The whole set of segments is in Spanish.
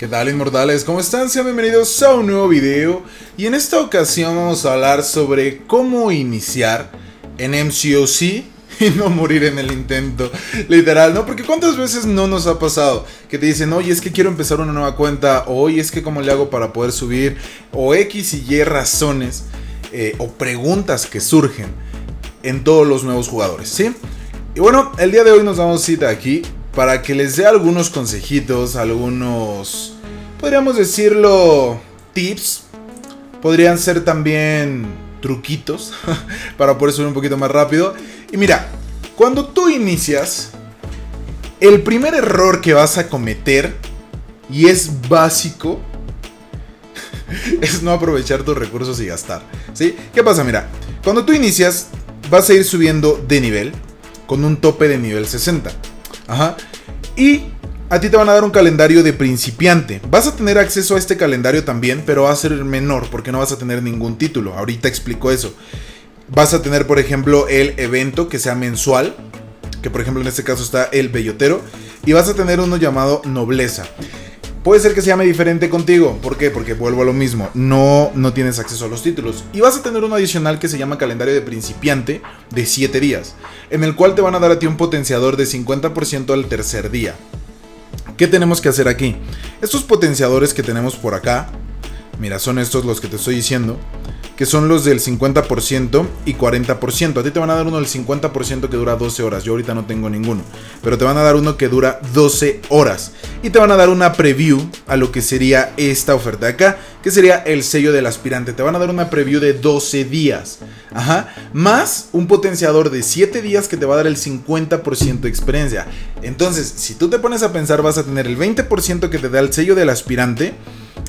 ¿Qué tal inmortales? ¿Cómo están? Sean bienvenidos a un nuevo video y en esta ocasión vamos a hablar sobre cómo iniciar en MCOC y no morir en el intento, literal, ¿no? Porque cuántas veces no nos ha pasado que te dicen, oye, es que quiero empezar una nueva cuenta, oye, es que cómo le hago para poder subir, o X y Y razones eh, o preguntas que surgen en todos los nuevos jugadores, ¿sí? Y bueno, el día de hoy nos damos cita aquí para que les dé algunos consejitos, algunos, podríamos decirlo, tips. Podrían ser también truquitos para poder subir un poquito más rápido. Y mira, cuando tú inicias, el primer error que vas a cometer, y es básico, es no aprovechar tus recursos y gastar. ¿Sí? ¿Qué pasa? Mira, cuando tú inicias, vas a ir subiendo de nivel con un tope de nivel 60. Ajá. Y a ti te van a dar un calendario de principiante. Vas a tener acceso a este calendario también, pero va a ser menor porque no vas a tener ningún título. Ahorita explico eso. Vas a tener, por ejemplo, el evento que sea mensual, que por ejemplo en este caso está el bellotero, y vas a tener uno llamado nobleza. Puede ser que se llame diferente contigo. ¿Por qué? Porque vuelvo a lo mismo. No, no tienes acceso a los títulos. Y vas a tener uno adicional que se llama calendario de principiante de 7 días. En el cual te van a dar a ti un potenciador de 50% al tercer día. ¿Qué tenemos que hacer aquí? Estos potenciadores que tenemos por acá. Mira, son estos los que te estoy diciendo que son los del 50% y 40%. A ti te van a dar uno del 50% que dura 12 horas. Yo ahorita no tengo ninguno. Pero te van a dar uno que dura 12 horas. Y te van a dar una preview a lo que sería esta oferta acá. Que sería el sello del aspirante. Te van a dar una preview de 12 días. Ajá. Más un potenciador de 7 días que te va a dar el 50% de experiencia. Entonces, si tú te pones a pensar, vas a tener el 20% que te da el sello del aspirante.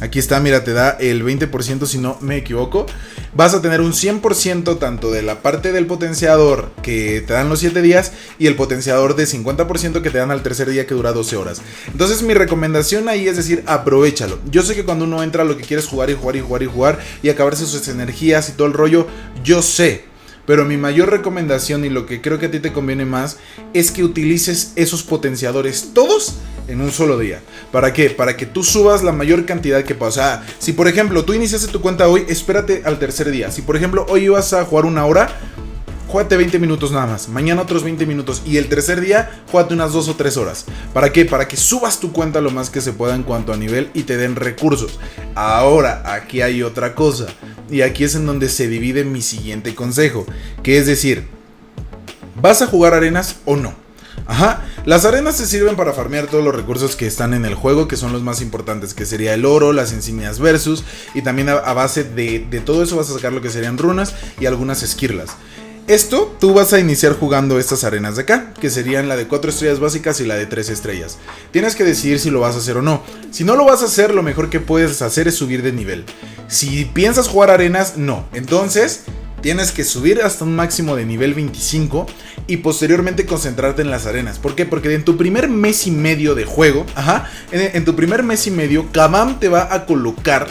Aquí está, mira, te da el 20% si no me equivoco. Vas a tener un 100% tanto de la parte del potenciador que te dan los 7 días y el potenciador de 50% que te dan al tercer día que dura 12 horas. Entonces mi recomendación ahí es decir, aprovechalo. Yo sé que cuando uno entra lo que quiere es jugar y jugar y jugar y jugar y acabarse sus energías y todo el rollo, yo sé. Pero mi mayor recomendación y lo que creo que a ti te conviene más es que utilices esos potenciadores todos en un solo día. ¿Para qué? Para que tú subas la mayor cantidad que sea, si por ejemplo tú iniciaste tu cuenta hoy, espérate al tercer día. Si por ejemplo hoy ibas a jugar una hora, júgate 20 minutos nada más. Mañana otros 20 minutos. Y el tercer día, júgate unas 2 o 3 horas. ¿Para qué? Para que subas tu cuenta lo más que se pueda en cuanto a nivel y te den recursos. Ahora, aquí hay otra cosa. Y aquí es en donde se divide mi siguiente consejo. Que es decir, ¿vas a jugar arenas o no? Ajá, las arenas se sirven para farmear todos los recursos que están en el juego, que son los más importantes, que sería el oro, las insignias versus, y también a, base de, todo eso vas a sacar lo que serían runas y algunas esquirlas. Esto tú vas a iniciar jugando estas arenas de acá, que serían la de 4 estrellas básicas y la de 3 estrellas. Tienes que decidir si lo vas a hacer o no. Si no lo vas a hacer, lo mejor que puedes hacer es subir de nivel. Si piensas jugar arenas, no. Entonces, tienes que subir hasta un máximo de nivel 25 y posteriormente concentrarte en las arenas. ¿Por qué? Porque en tu primer mes y medio de juego, ajá, en, tu primer mes y medio, Kabam te va a colocar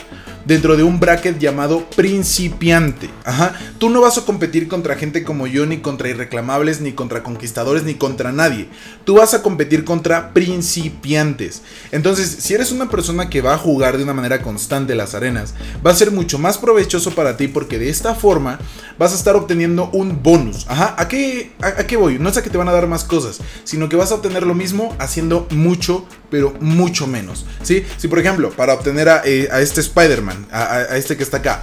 dentro de un bracket llamado principiante. Ajá. Tú no vas a competir contra gente como yo, ni contra irreclamables, ni contra conquistadores, ni contra nadie. Tú vas a competir contra principiantes. Entonces, si eres una persona que va a jugar de una manera constante las arenas, va a ser mucho más provechoso para ti porque de esta forma vas a estar obteniendo un bonus. Ajá. ¿A qué, a, qué voy? No es a que te van a dar más cosas, sino que vas a obtener lo mismo haciendo mucho, pero mucho menos. ¿Sí? Si por ejemplo, para obtener a, eh, a este Spider-Man, a, este que está acá,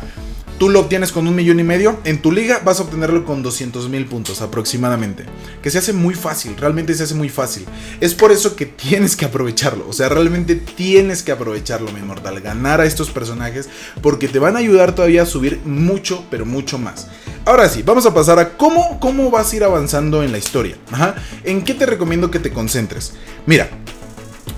tú lo obtienes con un millón y medio, en tu liga vas a obtenerlo con 200 mil puntos aproximadamente. Que se hace muy fácil, realmente se hace muy fácil. Es por eso que tienes que aprovecharlo, o sea, realmente tienes que aprovecharlo, mi inmortal, ganar a estos personajes porque te van a ayudar todavía a subir mucho, pero mucho más. Ahora sí, vamos a pasar a cómo, cómo vas a ir avanzando en la historia. Ajá. ¿En qué te recomiendo que te concentres? Mira,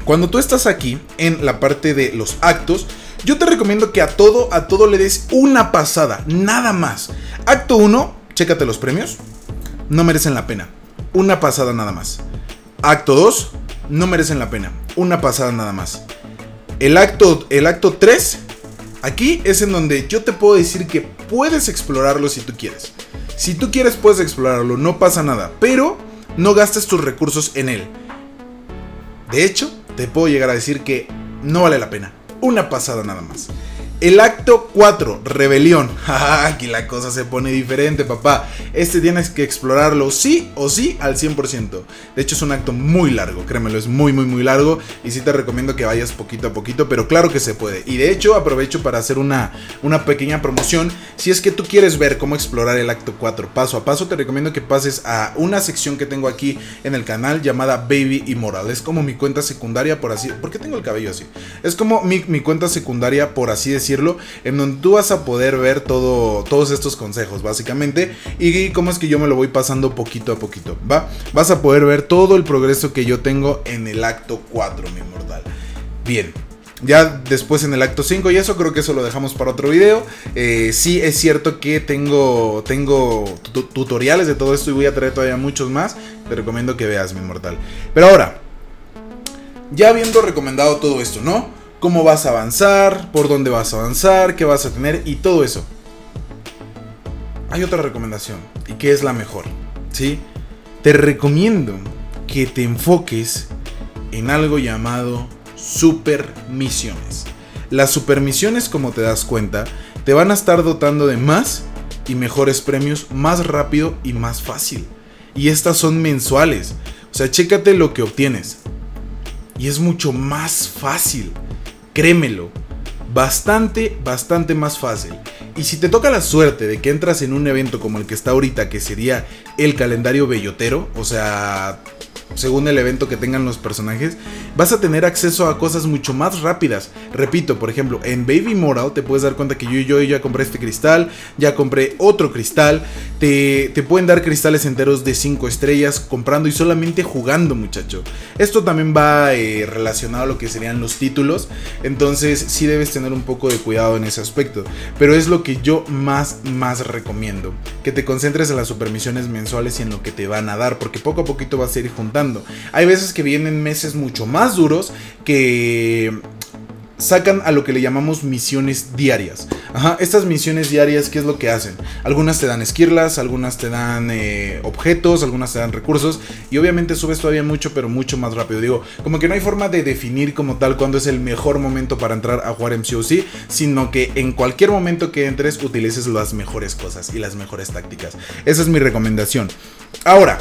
cuando tú estás aquí en la parte de los actos, yo te recomiendo que a todo, a todo le des una pasada, nada más. Acto 1, chécate los premios. No merecen la pena. Una pasada nada más. Acto 2, no merecen la pena. Una pasada nada más. El acto, el acto 3, aquí es en donde yo te puedo decir que puedes explorarlo si tú quieres. Si tú quieres puedes explorarlo, no pasa nada. Pero no gastes tus recursos en él. De hecho, te puedo llegar a decir que no vale la pena. Una pasada nada más. El acto 4, rebelión. Aquí la cosa se pone diferente, papá. Este tienes que explorarlo sí o sí al 100%. De hecho es un acto muy largo, créemelo, es muy muy muy largo y sí te recomiendo que vayas poquito a poquito, pero claro que se puede. Y de hecho aprovecho para hacer una, una pequeña promoción. Si es que tú quieres ver cómo explorar el acto 4 paso a paso, te recomiendo que pases a una sección que tengo aquí en el canal llamada Baby Immoral. Es como mi cuenta secundaria por así... ¿Por qué tengo el cabello así? Es como mi, mi cuenta secundaria por así decirlo en donde tú vas a poder ver todo, todos estos consejos, básicamente, y cómo es que yo me lo voy pasando poquito a poquito, ¿va? Vas a poder ver todo el progreso que yo tengo en el acto 4, mi mortal. Bien, ya después en el acto 5 y eso creo que eso lo dejamos para otro video. Eh, sí es cierto que tengo, tengo tutoriales de todo esto y voy a traer todavía muchos más. Te recomiendo que veas mi mortal. Pero ahora, ya habiendo recomendado todo esto, ¿no? Cómo vas a avanzar, por dónde vas a avanzar, qué vas a tener y todo eso. Hay otra recomendación y que es la mejor, ¿sí? Te recomiendo que te enfoques en algo llamado supermisiones. Las supermisiones, como te das cuenta, te van a estar dotando de más y mejores premios más rápido y más fácil. Y estas son mensuales. O sea, chécate lo que obtienes. Y es mucho más fácil. Créemelo, bastante, bastante más fácil. Y si te toca la suerte de que entras en un evento como el que está ahorita, que sería el calendario bellotero, o sea, según el evento que tengan los personajes, vas a tener acceso a cosas mucho más rápidas. Repito, por ejemplo, en Baby Moral te puedes dar cuenta que yo, yo ya compré este cristal, ya compré otro cristal, te, te pueden dar cristales enteros de 5 estrellas comprando y solamente jugando, muchacho. Esto también va eh, relacionado a lo que serían los títulos, entonces sí debes tener un poco de cuidado en ese aspecto. Pero es lo que yo más, más recomiendo, que te concentres en las supermisiones mensuales y en lo que te van a dar, porque poco a poquito vas a ir juntando hay veces que vienen meses mucho más duros que sacan a lo que le llamamos misiones diarias. Ajá, estas misiones diarias, ¿qué es lo que hacen? Algunas te dan esquirlas, algunas te dan eh, objetos, algunas te dan recursos y obviamente subes todavía mucho, pero mucho más rápido. Digo, como que no hay forma de definir como tal cuándo es el mejor momento para entrar a jugar MCOC, sino que en cualquier momento que entres utilices las mejores cosas y las mejores tácticas. Esa es mi recomendación. Ahora,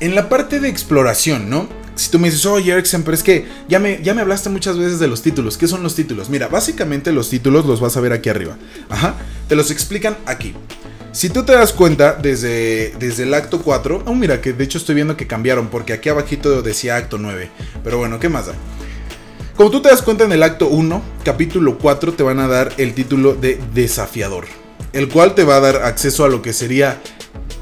en la parte de exploración, ¿no? Si tú me dices, oye, Erickson, pero es que ya me, ya me hablaste muchas veces de los títulos. ¿Qué son los títulos? Mira, básicamente los títulos los vas a ver aquí arriba. Ajá. Te los explican aquí. Si tú te das cuenta, desde, desde el acto 4, oh, mira, que de hecho estoy viendo que cambiaron, porque aquí abajito decía acto 9. Pero bueno, ¿qué más da? Como tú te das cuenta en el acto 1, capítulo 4, te van a dar el título de desafiador, el cual te va a dar acceso a lo que sería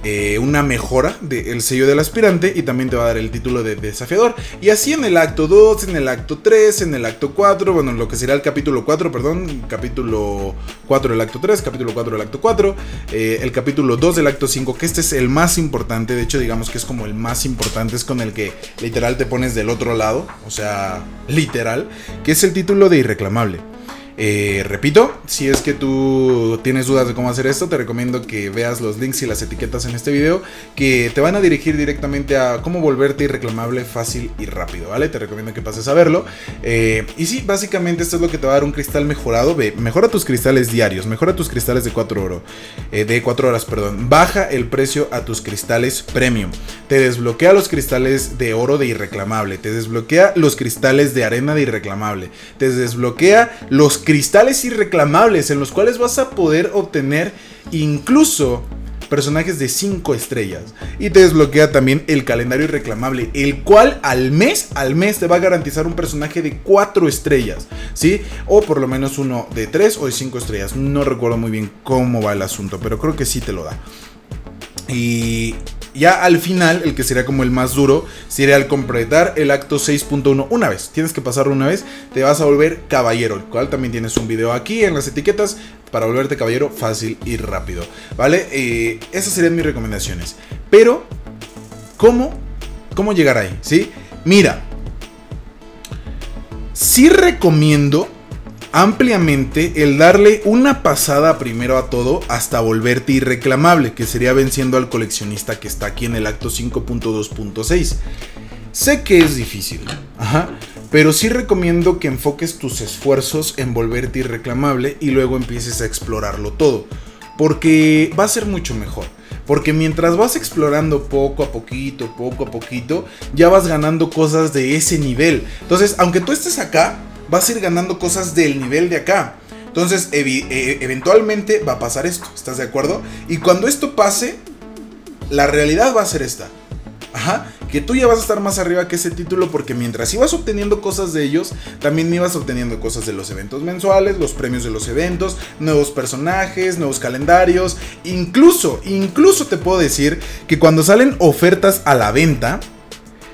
eh, una mejora del sello del aspirante y también te va a dar el título de desafiador. Y así en el acto 2, en el acto 3, en el acto 4, bueno, lo que será el capítulo 4, perdón, capítulo 4 del acto 3, capítulo 4 del acto 4, eh, el capítulo 2 del acto 5, que este es el más importante, de hecho digamos que es como el más importante, es con el que literal te pones del otro lado, o sea, literal, que es el título de irreclamable. Eh, repito, si es que tú tienes dudas de cómo hacer esto, te recomiendo que veas los links y las etiquetas en este video que te van a dirigir directamente a cómo volverte irreclamable fácil y rápido, ¿vale? Te recomiendo que pases a verlo. Eh, y sí, básicamente esto es lo que te va a dar un cristal mejorado. Ve, mejora tus cristales diarios, mejora tus cristales de 4 oro, eh, de 4 horas, perdón. Baja el precio a tus cristales premium. Te desbloquea los cristales de oro de irreclamable. Te desbloquea los cristales de arena de irreclamable. Te desbloquea los cristales irreclamables en los cuales vas a poder obtener incluso personajes de 5 estrellas. Y te desbloquea también el calendario irreclamable, el cual al mes, al mes te va a garantizar un personaje de 4 estrellas, ¿sí? O por lo menos uno de 3 o de 5 estrellas. No recuerdo muy bien cómo va el asunto, pero creo que sí te lo da. Y ya al final, el que sería como el más duro, sería al completar el acto 6.1 una vez. Tienes que pasarlo una vez, te vas a volver caballero, el cual también tienes un video aquí en las etiquetas para volverte caballero fácil y rápido. ¿Vale? Eh, esas serían mis recomendaciones. Pero, ¿cómo, cómo llegar ahí? ¿Sí? Mira, sí recomiendo ampliamente el darle una pasada primero a todo hasta volverte irreclamable, que sería venciendo al coleccionista que está aquí en el acto 5.2.6. Sé que es difícil, pero sí recomiendo que enfoques tus esfuerzos en volverte irreclamable y luego empieces a explorarlo todo, porque va a ser mucho mejor. Porque mientras vas explorando poco a poquito, poco a poquito, ya vas ganando cosas de ese nivel. Entonces, aunque tú estés acá, vas a ir ganando cosas del nivel de acá. Entonces, e, eventualmente va a pasar esto, ¿estás de acuerdo? Y cuando esto pase, la realidad va a ser esta. Ajá, que tú ya vas a estar más arriba que ese título porque mientras ibas obteniendo cosas de ellos, también ibas obteniendo cosas de los eventos mensuales, los premios de los eventos, nuevos personajes, nuevos calendarios, incluso, incluso te puedo decir que cuando salen ofertas a la venta,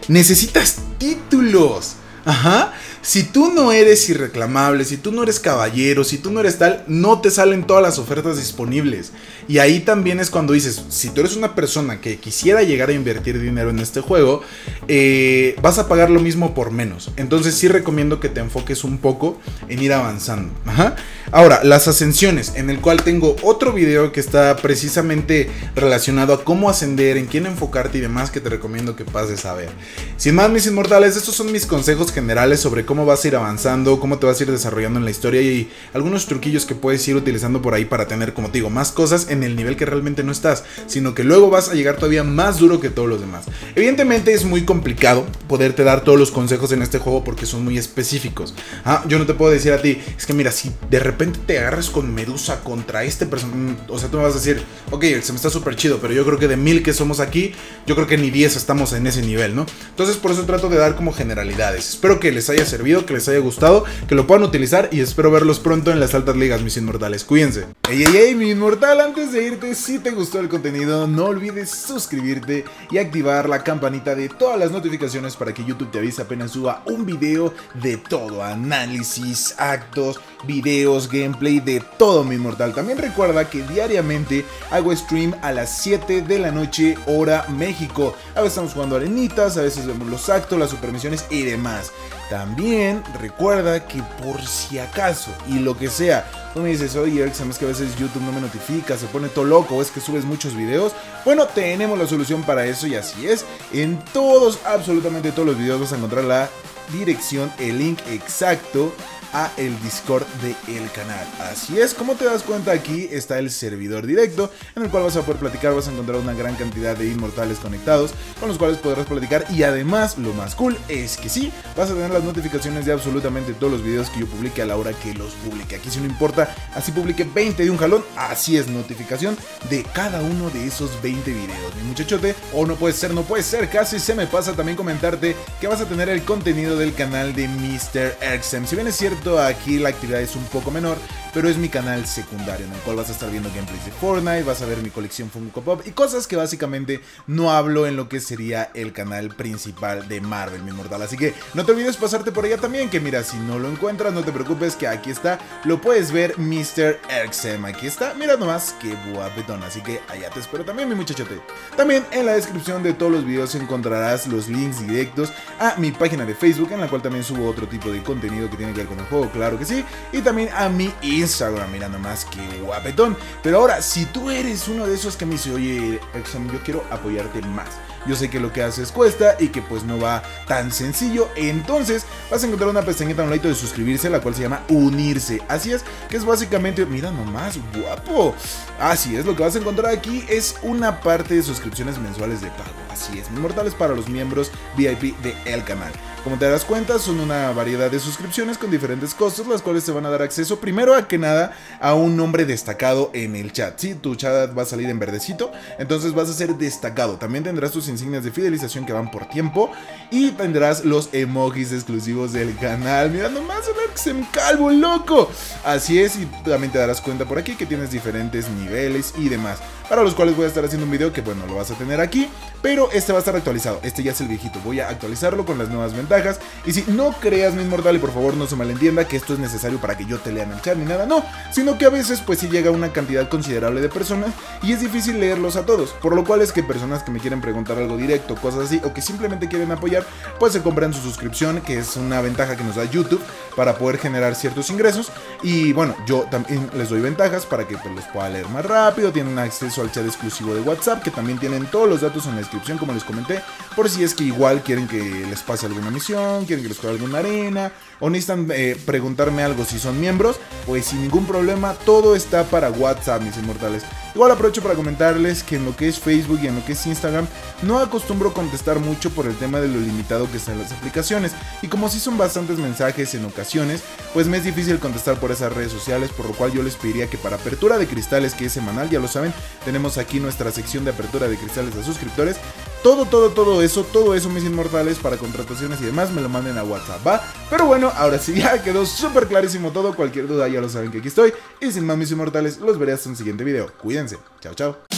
necesitas títulos. Ajá. Si tú no eres irreclamable, si tú no eres caballero, si tú no eres tal, no te salen todas las ofertas disponibles. Y ahí también es cuando dices, si tú eres una persona que quisiera llegar a invertir dinero en este juego, eh, vas a pagar lo mismo por menos. Entonces sí recomiendo que te enfoques un poco en ir avanzando. Ahora, las ascensiones, en el cual tengo otro video que está precisamente relacionado a cómo ascender, en quién enfocarte y demás que te recomiendo que pases a ver. Sin más, mis inmortales, estos son mis consejos generales sobre cómo vas a ir avanzando, cómo te vas a ir desarrollando en la historia y algunos truquillos que puedes ir utilizando por ahí para tener, como te digo, más cosas en el nivel que realmente no estás, sino que luego vas a llegar todavía más duro que todos los demás. Evidentemente es muy complicado poderte dar todos los consejos en este juego porque son muy específicos. Ah, yo no te puedo decir a ti, es que mira, si de repente te agarras con Medusa contra este personaje, mm, o sea, tú me vas a decir, ok, se me está súper chido, pero yo creo que de mil que somos aquí, yo creo que ni 10 estamos en ese nivel, ¿no? Entonces por eso trato de dar como generalidades. Espero que les haya servido, que les haya gustado, que lo puedan utilizar y espero verlos pronto en las altas ligas, mis inmortales. Cuídense. Ey, ey, ey, mi inmortal, antes de irte, si te gustó el contenido, no olvides suscribirte y activar la campanita de todas las notificaciones para que YouTube te avise apenas suba un video de todo, análisis, actos, videos, gameplay, de todo mi inmortal. También recuerda que diariamente hago stream a las 7 de la noche, hora México. A veces estamos jugando arenitas, a veces vemos los actos, las supermisiones y demás. También recuerda que por si acaso y lo que sea, tú me dices, oye Eric, sabes que a veces YouTube no me notifica, se pone todo loco, es que subes muchos videos. Bueno, tenemos la solución para eso y así es. En todos, absolutamente todos los videos vas a encontrar la dirección, el link exacto a el Discord del canal. Así es, como te das cuenta aquí está el servidor directo en el cual vas a poder platicar, vas a encontrar una gran cantidad de inmortales conectados con los cuales podrás platicar y además lo más cool es que sí, vas a tener las notificaciones de absolutamente todos los videos que yo publique a la hora que los publique. Aquí si no importa, así publique 20 de un jalón, así es notificación de cada uno de esos 20 videos. Mi muchachote, o no puede ser, no puede ser, casi se me pasa también comentarte que vas a tener el contenido del canal de Mr. Erxem. Si bien es cierto, aquí la actividad es un poco menor, pero es mi canal secundario en el cual vas a estar viendo gameplays de Fortnite, vas a ver mi colección Funko Pop y cosas que básicamente no hablo en lo que sería el canal principal de Marvel, mi mortal. Así que no te olvides pasarte por allá también, que mira, si no lo encuentras, no te preocupes que aquí está, lo puedes ver Mr. Erxem, aquí está, mira nomás qué guapetón, así que allá te espero también mi muchachote. También en la descripción de todos los videos encontrarás los links directos a mi página de Facebook, en la cual también subo otro tipo de contenido que tiene que ver con el juego claro que sí. Y también a mi Instagram, mira nomás que guapetón. Pero ahora, si tú eres uno de esos que me dice, oye, yo quiero apoyarte más. Yo sé que lo que haces cuesta y que pues no va tan sencillo. Entonces vas a encontrar una pestañita a un lado de suscribirse, la cual se llama unirse. Así es, que es básicamente, mira nomás, guapo. Así es, lo que vas a encontrar aquí es una parte de suscripciones mensuales de pago. Así es, mortales para los miembros VIP de el canal. Como te das cuenta, son una variedad de suscripciones con diferentes costos, las cuales te van a dar acceso primero a que nada a un nombre destacado en el chat. Sí, tu chat va a salir en verdecito, entonces vas a ser destacado. También tendrás tus insignias de fidelización que van por tiempo y tendrás los emojis exclusivos del canal. Mira nomás, me calvo, loco. Así es, y también te darás cuenta por aquí que tienes diferentes niveles y demás. Para los cuales voy a estar haciendo un video que, bueno, lo vas a tener aquí, pero este va a estar actualizado. Este ya es el viejito. Voy a actualizarlo con las nuevas ventajas y si no creas, mi inmortal, y por favor no se malentienda que esto es necesario para que yo te lea en el chat ni nada, no, sino que a veces pues si llega una cantidad considerable de personas y es difícil leerlos a todos, por lo cual es que personas que me quieren preguntar algo directo, cosas así, o que simplemente quieren apoyar, pues se compran su suscripción, que es una ventaja que nos da YouTube para poder generar ciertos ingresos. Y bueno, yo también les doy ventajas para que pues, los pueda leer más rápido, tienen acceso al chat exclusivo de WhatsApp, que también tienen todos los datos en la descripción, como les comenté, por si es que igual quieren que les pase alguna misión, quieren que les juegue alguna arena, o necesitan eh, preguntarme algo si son miembros, pues sin ningún problema, todo está para WhatsApp, mis inmortales. Igual aprovecho para comentarles que en lo que es Facebook y en lo que es Instagram no acostumbro contestar mucho por el tema de lo limitado que están las aplicaciones. Y como si son bastantes mensajes en ocasiones, pues me es difícil contestar por esas redes sociales, por lo cual yo les pediría que para apertura de cristales que es semanal, ya lo saben, tenemos aquí nuestra sección de apertura de cristales a suscriptores, todo, todo, todo eso, todo eso mis inmortales para contrataciones y demás me lo manden a WhatsApp, ¿va? Pero bueno, ahora sí ya quedó súper clarísimo todo, cualquier duda ya lo saben que aquí estoy. Y sin más mis inmortales los veré hasta un siguiente video, cuídense. Chao, chao.